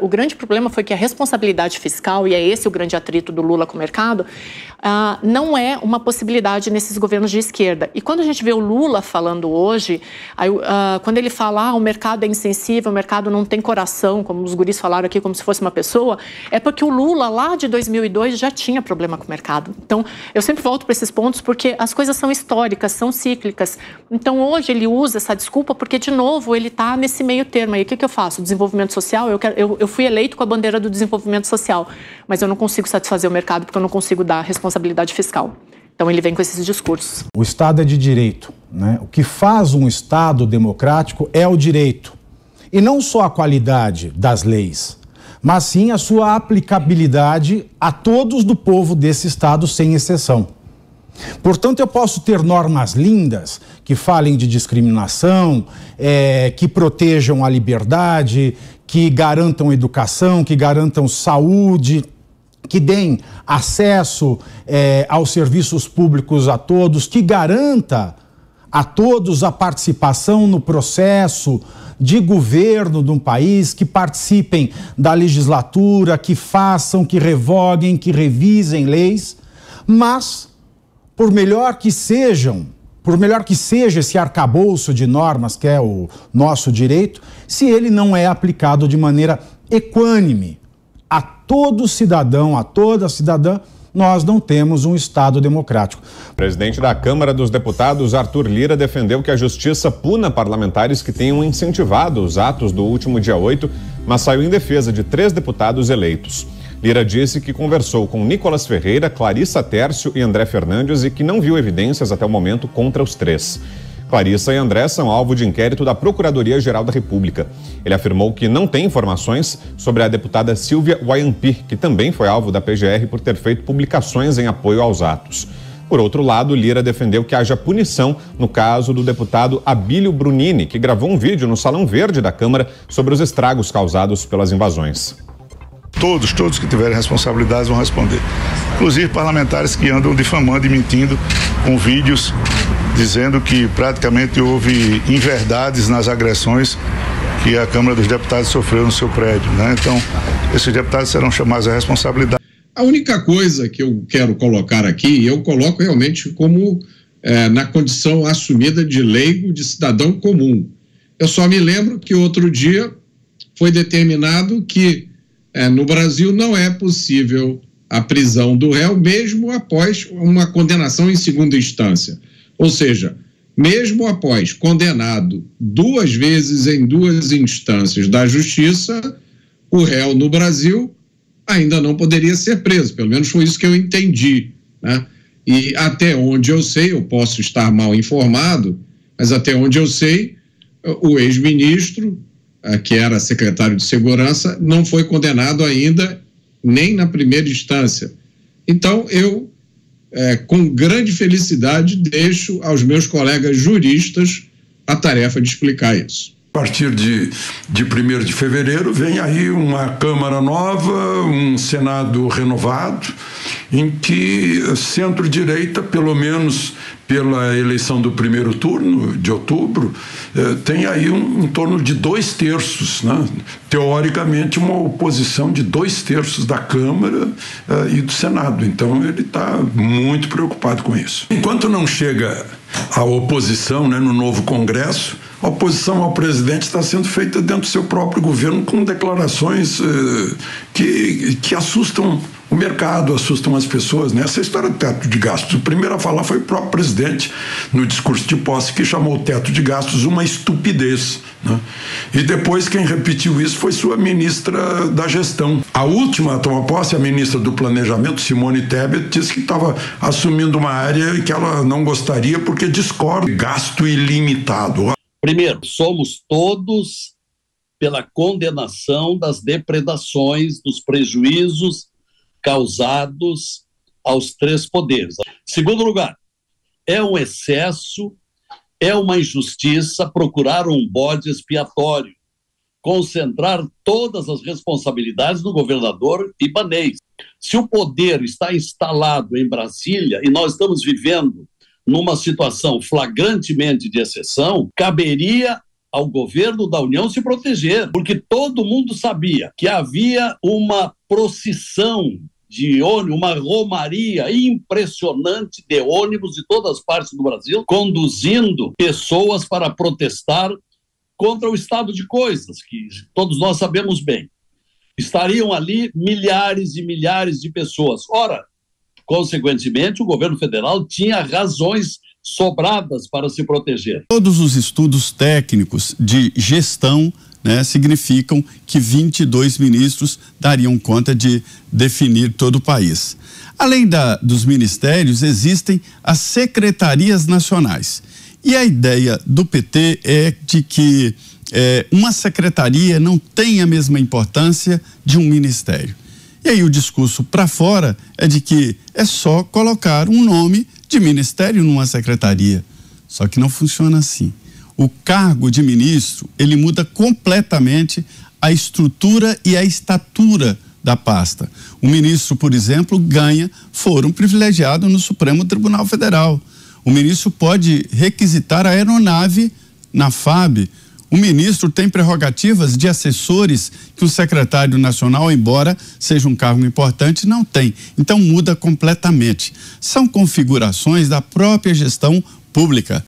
O grande problema foi que a responsabilidade fiscal, e é esse o grande atrito do Lula com o mercado, uh, não é uma possibilidade nesses governos de esquerda. E quando a gente vê o Lula falando hoje, uh, quando ele fala ah, o mercado é insensível, o mercado não tem coração, como os guris falaram aqui, como se fosse uma pessoa, é porque o Lula, lá de 2002, já tinha problema com o mercado. Então, eu sempre volto para esses pontos porque as coisas são históricas, são cíclicas. Então, hoje ele usa essa desculpa porque, de novo, ele está nesse meio termo. E o que, que eu faço? Desenvolvimento social, eu, quero, eu, eu fui eleito com a bandeira do desenvolvimento social, mas eu não consigo satisfazer o mercado porque eu não consigo dar responsabilidade fiscal. Então ele vem com esses discursos. O Estado é de direito. Né? O que faz um Estado democrático é o direito. E não só a qualidade das leis, mas sim a sua aplicabilidade a todos do povo desse Estado, sem exceção. Portanto, eu posso ter normas lindas que falem de discriminação, é, que protejam a liberdade, que garantam educação, que garantam saúde, que deem acesso é, aos serviços públicos a todos, que garanta a todos a participação no processo de governo de um país, que participem da legislatura, que façam, que revoguem, que revisem leis, mas, por melhor que sejam por melhor que seja esse arcabouço de normas, que é o nosso direito, se ele não é aplicado de maneira equânime a todo cidadão, a toda cidadã, nós não temos um Estado democrático. O presidente da Câmara dos Deputados, Arthur Lira, defendeu que a justiça puna parlamentares que tenham incentivado os atos do último dia 8, mas saiu em defesa de três deputados eleitos. Lira disse que conversou com Nicolas Ferreira, Clarissa Tércio e André Fernandes e que não viu evidências até o momento contra os três. Clarissa e André são alvo de inquérito da Procuradoria-Geral da República. Ele afirmou que não tem informações sobre a deputada Silvia Wayampi, que também foi alvo da PGR por ter feito publicações em apoio aos atos. Por outro lado, Lira defendeu que haja punição no caso do deputado Abílio Brunini, que gravou um vídeo no Salão Verde da Câmara sobre os estragos causados pelas invasões. Todos, todos que tiverem responsabilidades vão responder. Inclusive parlamentares que andam difamando e mentindo com vídeos dizendo que praticamente houve inverdades nas agressões que a Câmara dos Deputados sofreu no seu prédio. Né? Então, esses deputados serão chamados à responsabilidade. A única coisa que eu quero colocar aqui, eu coloco realmente como é, na condição assumida de leigo, de cidadão comum. Eu só me lembro que outro dia foi determinado que é, no Brasil não é possível a prisão do réu, mesmo após uma condenação em segunda instância. Ou seja, mesmo após condenado duas vezes em duas instâncias da justiça, o réu no Brasil ainda não poderia ser preso. Pelo menos foi isso que eu entendi. Né? E até onde eu sei, eu posso estar mal informado, mas até onde eu sei, o ex-ministro que era secretário de Segurança, não foi condenado ainda, nem na primeira instância. Então, eu, é, com grande felicidade, deixo aos meus colegas juristas a tarefa de explicar isso. A partir de, de 1 de fevereiro, vem aí uma Câmara nova, um Senado renovado, em que centro-direita, pelo menos pela eleição do primeiro turno, de outubro, eh, tem aí um, em torno de dois terços, né? teoricamente, uma oposição de dois terços da Câmara eh, e do Senado. Então, ele está muito preocupado com isso. Enquanto não chega a oposição né, no novo Congresso, a oposição ao presidente está sendo feita dentro do seu próprio governo com declarações eh, que, que assustam o mercado, assustam as pessoas. Né? Essa história do teto de gastos. O primeiro a falar foi o próprio presidente no discurso de posse, que chamou o teto de gastos uma estupidez. Né? E depois quem repetiu isso foi sua ministra da gestão. A última a tomar posse, a ministra do Planejamento, Simone Tebet, disse que estava assumindo uma área que ela não gostaria porque discorda gasto ilimitado. Primeiro, somos todos pela condenação das depredações, dos prejuízos causados aos três poderes. Segundo lugar, é um excesso, é uma injustiça procurar um bode expiatório, concentrar todas as responsabilidades no governador ibanês. Se o poder está instalado em Brasília e nós estamos vivendo numa situação flagrantemente de exceção, caberia ao governo da União se proteger, porque todo mundo sabia que havia uma procissão de ônibus, uma romaria impressionante de ônibus de todas as partes do Brasil, conduzindo pessoas para protestar contra o estado de coisas, que todos nós sabemos bem. Estariam ali milhares e milhares de pessoas. Ora, consequentemente, o governo federal tinha razões sobradas para se proteger. Todos os estudos técnicos de gestão né, significam que 22 ministros dariam conta de definir todo o país. Além da, dos ministérios, existem as secretarias nacionais. E a ideia do PT é de que é, uma secretaria não tem a mesma importância de um ministério. E aí o discurso para fora é de que é só colocar um nome de ministério numa secretaria. Só que não funciona assim o cargo de ministro, ele muda completamente a estrutura e a estatura da pasta. O ministro, por exemplo, ganha foro privilegiado no Supremo Tribunal Federal. O ministro pode requisitar a aeronave na FAB. O ministro tem prerrogativas de assessores que o secretário nacional, embora seja um cargo importante, não tem. Então muda completamente. São configurações da própria gestão pública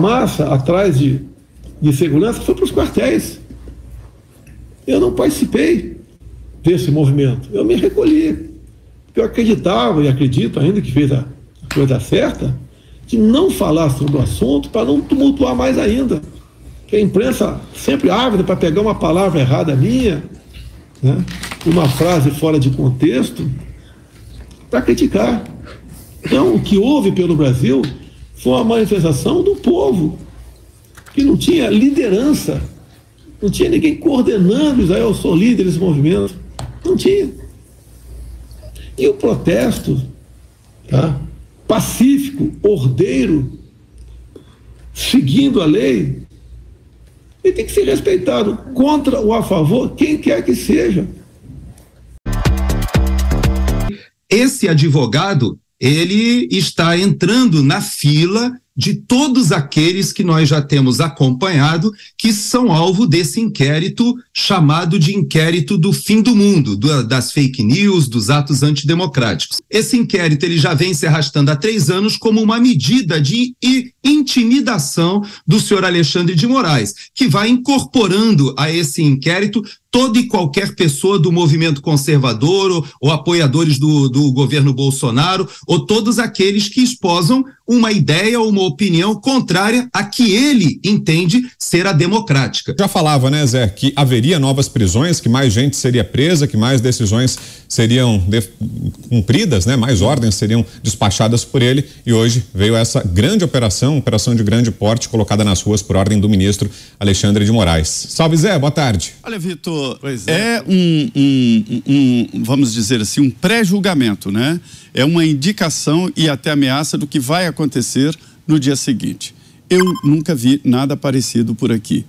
massa atrás de, de segurança foi para os quartéis. Eu não participei desse movimento. Eu me recolhi. Eu acreditava e acredito ainda que fez a coisa certa de não falar sobre o assunto para não tumultuar mais ainda. Que a imprensa sempre ávida para pegar uma palavra errada minha, né, uma frase fora de contexto, para criticar. Então, o que houve pelo Brasil foi uma manifestação do povo, que não tinha liderança, não tinha ninguém coordenando Israel, eu sou líder desse movimento. Não tinha. E o protesto, tá? Pacífico, ordeiro, seguindo a lei, ele tem que ser respeitado contra ou a favor, quem quer que seja. Esse advogado ele está entrando na fila de todos aqueles que nós já temos acompanhado, que são alvo desse inquérito chamado de inquérito do fim do mundo, do, das fake news, dos atos antidemocráticos. Esse inquérito ele já vem se arrastando há três anos como uma medida de intimidação do senhor Alexandre de Moraes, que vai incorporando a esse inquérito toda e qualquer pessoa do movimento conservador ou, ou apoiadores do, do governo Bolsonaro, ou todos aqueles que esposam uma ideia ou uma opinião contrária a que ele entende ser a democrática. Já falava, né, Zé, que haveria novas prisões, que mais gente seria presa, que mais decisões seriam cumpridas, né, mais ordens seriam despachadas por ele, e hoje veio essa grande operação, operação de grande porte, colocada nas ruas por ordem do ministro Alexandre de Moraes. Salve, Zé, boa tarde. Olha, Vitor, é. é um, um, um, vamos dizer assim, um pré-julgamento, né? É uma indicação e até ameaça do que vai acontecer no dia seguinte. Eu nunca vi nada parecido por aqui.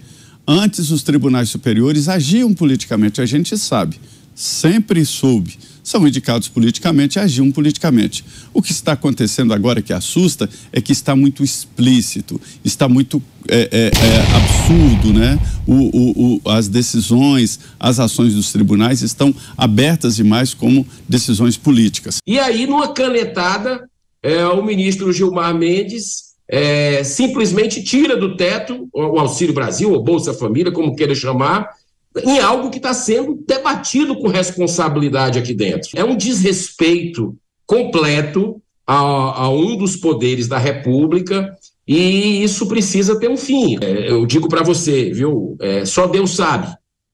Antes, os tribunais superiores agiam politicamente, a gente sabe, sempre soube são indicados politicamente e agiam politicamente. O que está acontecendo agora que assusta é que está muito explícito, está muito é, é, é, absurdo, né? O, o, o, as decisões, as ações dos tribunais estão abertas demais como decisões políticas. E aí, numa canetada, é, o ministro Gilmar Mendes é, simplesmente tira do teto o Auxílio Brasil, ou Bolsa Família, como queira chamar, em algo que está sendo debatido com responsabilidade aqui dentro. É um desrespeito completo a, a um dos poderes da República e isso precisa ter um fim. É, eu digo para você, viu? É, só Deus sabe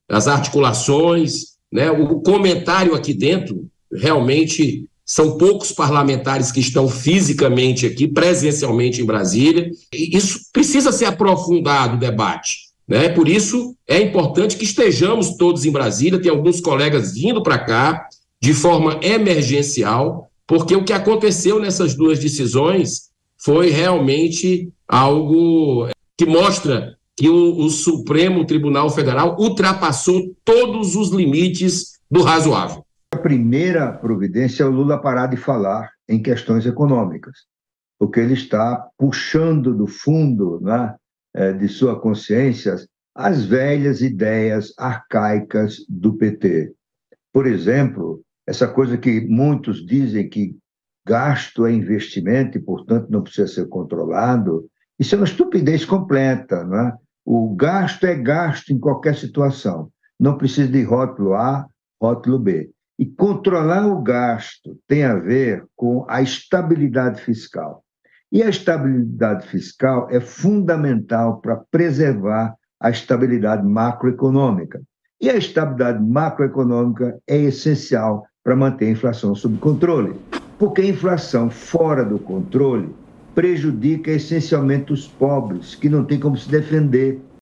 as articulações, né? O comentário aqui dentro realmente são poucos parlamentares que estão fisicamente aqui, presencialmente em Brasília. E isso precisa ser aprofundado o debate. Né? Por isso, é importante que estejamos todos em Brasília, tem alguns colegas vindo para cá de forma emergencial, porque o que aconteceu nessas duas decisões foi realmente algo que mostra que o, o Supremo Tribunal Federal ultrapassou todos os limites do razoável. A primeira providência é o Lula parar de falar em questões econômicas, porque ele está puxando do fundo né, de sua consciência as velhas ideias arcaicas do PT. Por exemplo, essa coisa que muitos dizem que gasto é investimento e, portanto, não precisa ser controlado, isso é uma estupidez completa. Não é? O gasto é gasto em qualquer situação. Não precisa de rótulo A, rótulo B. E controlar o gasto tem a ver com a estabilidade fiscal. E a estabilidade fiscal é fundamental para preservar a estabilidade macroeconômica. E a estabilidade macroeconômica é essencial para manter a inflação sob controle, porque a inflação fora do controle prejudica essencialmente os pobres, que não têm como se defender